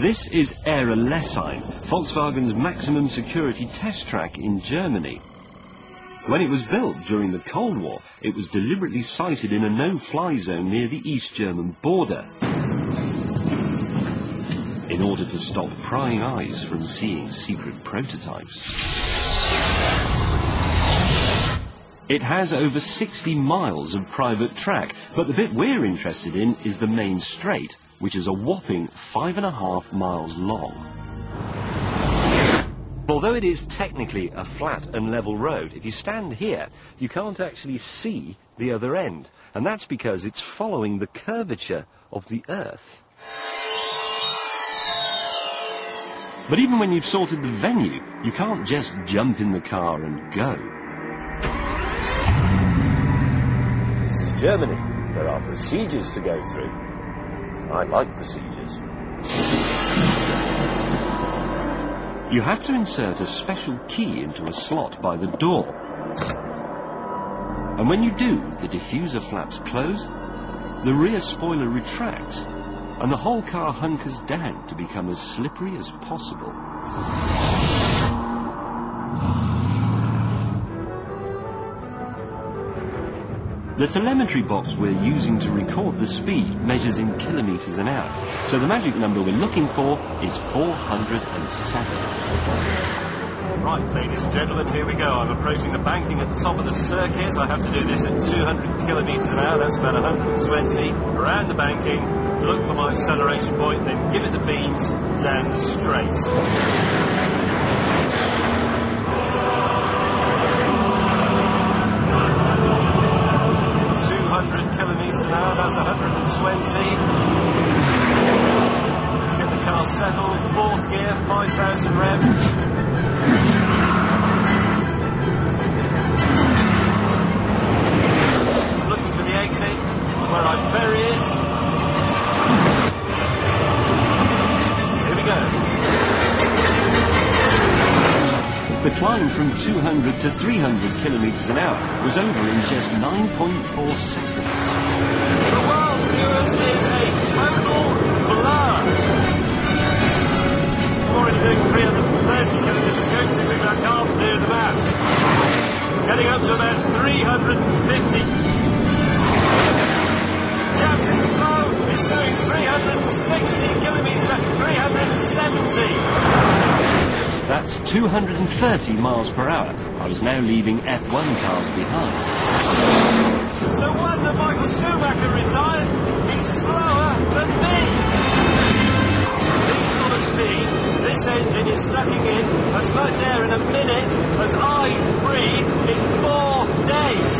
This is Ehra-Lessien, Volkswagen's maximum security test track in Germany. When it was built during the Cold War, it was deliberately sited in a no-fly zone near the East German border in order to stop prying eyes from seeing secret prototypes. It has over 60 miles of private track, but the bit we're interested in is the main straight, which is a whopping five and a half miles long. Although it is technically a flat and level road, if you stand here, you can't actually see the other end. And that's because it's following the curvature of the Earth. But even when you've sorted the venue, you can't just jump in the car and go. This is Germany. There are procedures to go through. I like procedures. You have to insert a special key into a slot by the door. And when you do, the diffuser flaps close, the rear spoiler retracts, and the whole car hunkers down to become as slippery as possible. The telemetry box we're using to record the speed measures in kilometres an hour, so the magic number we're looking for is 407. Right, ladies and gentlemen, here we go. I'm approaching the banking at the top of the circuit. I have to do this at 200 kilometres an hour, that's about 120. Around the banking, look for my acceleration point, then give it the beans down the straight. 200 kilometres an hour, that's 120. Let's get the car settled, fourth gear, 5,000 revs. Looking for the exit, where I bury it. Here we go. The climb from 200 to 300 kilometres an hour was over in just 9.4 seconds. The world, viewers, is Getting up to about 350. Captain Slow is doing 360 kilometres, 370. That's 230 miles per hour. I was now leaving F1 cars behind. As much air in a minute as I breathe in four days.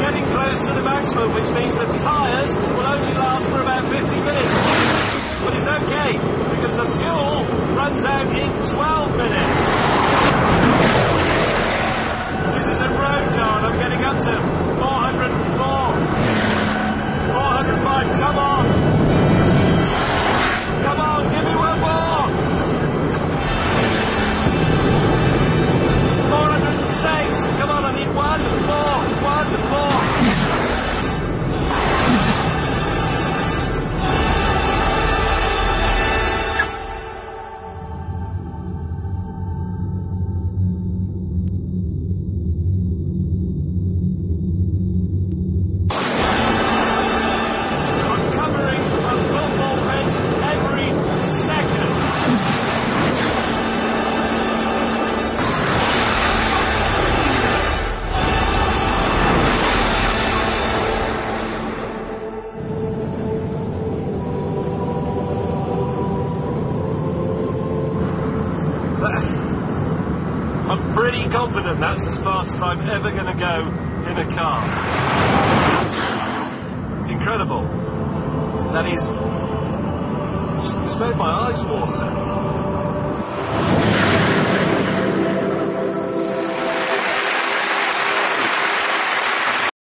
Getting close to the maximum, which means the tyres will only last for about 50 minutes. But it's okay, because the fuel runs out in 12 minutes. Pretty confident that's as fast as I'm ever going to go in a car. Incredible. That is. Made my eyes water.